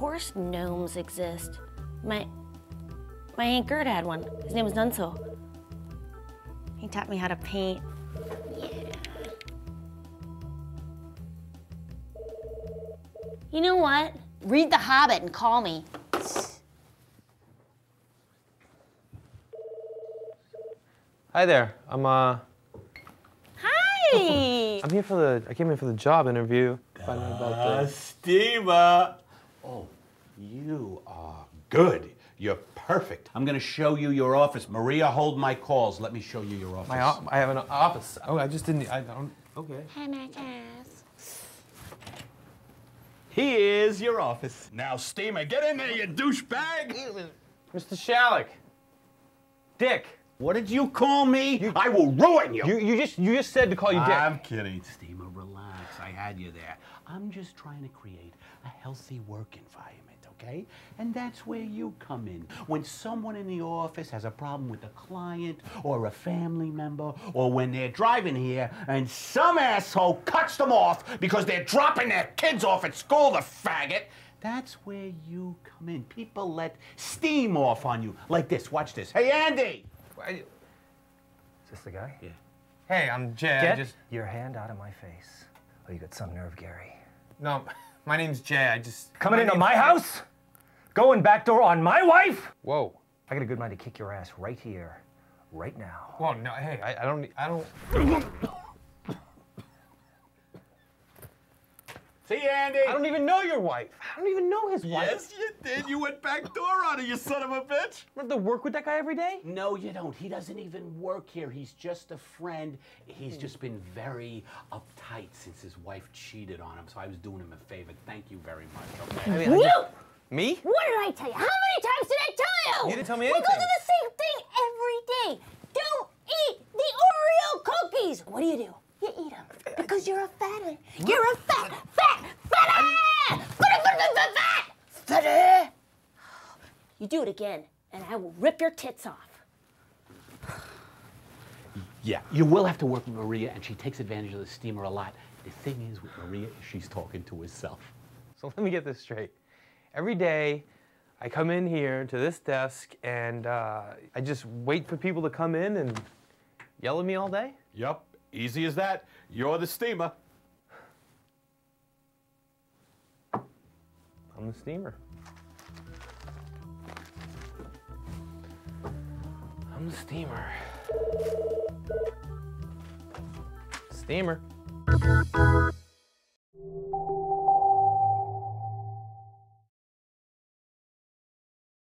course gnomes exist. My my Aunt Gerd had one. His name was Nunso. He taught me how to paint. Yeah. You know what? Read The Hobbit and call me. Hi there. I'm uh Hi! I'm here for the I came here for the job interview. Find out about Uh, the Steamer. Oh, you are good. You're perfect. I'm gonna show you your office. Maria, hold my calls. Let me show you your office. my o- I have an office. Oh, I just didn't I don't okay. Hi, Marcus. Here's your office. Now, Steamer, get in there, you douchebag. Mr. Shalek. Dick. What did you call me? I will ruin you. You you just you just said to call you Dick. I'm kidding, Steamer. Relax. I had you there. I'm just trying to create a healthy work environment, okay? And that's where you come in. When someone in the office has a problem with a client or a family member, or when they're driving here and some asshole cuts them off because they're dropping their kids off at school, the faggot. That's where you come in. People let steam off on you. Like this. Watch this. Hey, Andy! I- Is this the guy? Yeah. hey, I'm Jay. I Get just your hand out of my face. Oh, you got some nerve, Gary. No, my name's Jay. I just Coming into my Jay. house? Going back door on my wife? Whoa. I got a good mind to kick your ass right here, right now. Whoa, no, hey, I, I don't I don't See you, Andy! I don't even know your wife. I don't even know his wife. Yes, you did. You went back door on her, you son of a bitch. I have to work with that guy every day? No, you don't. He doesn't even work here. He's just a friend. He's just been very uptight since his wife cheated on him. So I was doing him a favor. Thank you very much. Okay. You! Me? What did I tell you? How many times did I tell you? You didn't tell me anything. We go anything. through the same thing every day. Don't eat the Oreo cookies. What do you do? You eat them because you're a fatty. You're a fat, fat, fatty! Fat, fat, fat, fat, fatty! You do it again, and I will rip your tits off. Yeah, you will have to work with Maria, and she takes advantage of the steamer a lot. The thing is with Maria, she's talking to herself. So let me get this straight. Every day, I come in here to this desk and uh, I just wait for people to come in and yell at me all day? Yup, easy as that. You're the steamer. I'm the steamer. I'm the steamer. Steamer.